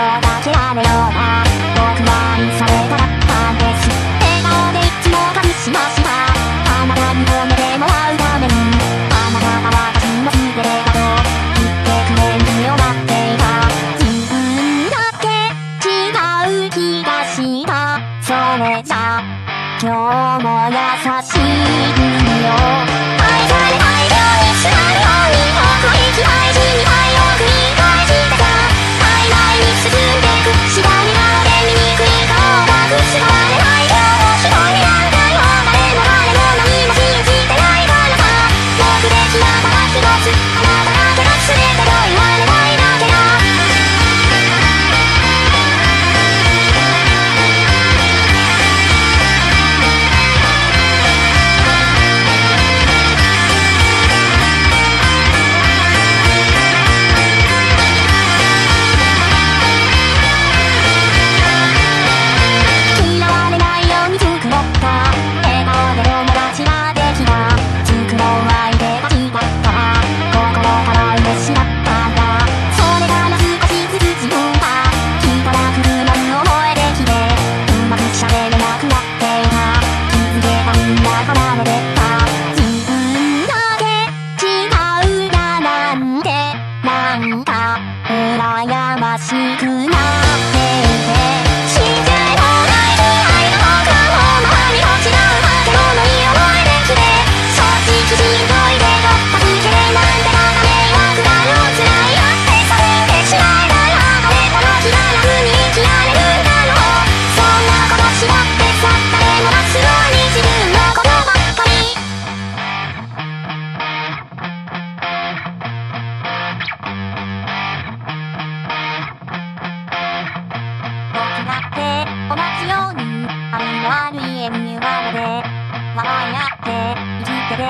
僕はされたらんです。笑顔でいつもしましたあなたに褒めてもらうためにあなたは私の全てと言ってくれるようになっていた自分だけ違う気がしたそれじゃ今日もや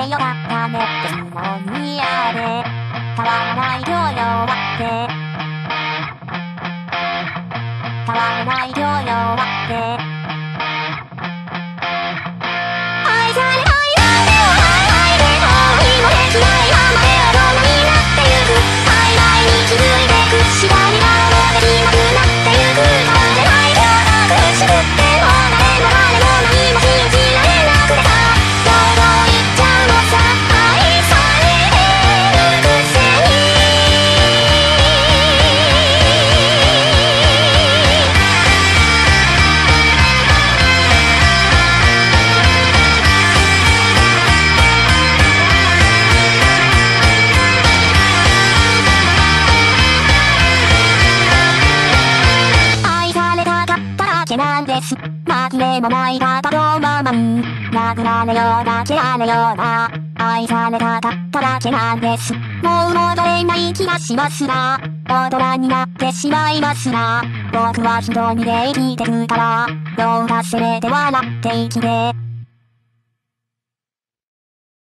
でよ。かったね。ってのにやで変わらない量よ。って。変わらない量よ。って。けなんです。紛れもない方のままに殴られようが蹴られようが愛されたかっただけなんですもう戻れない気がしますが大人になってしまいますが僕は人にで生きてるからどうかせめて笑って生きて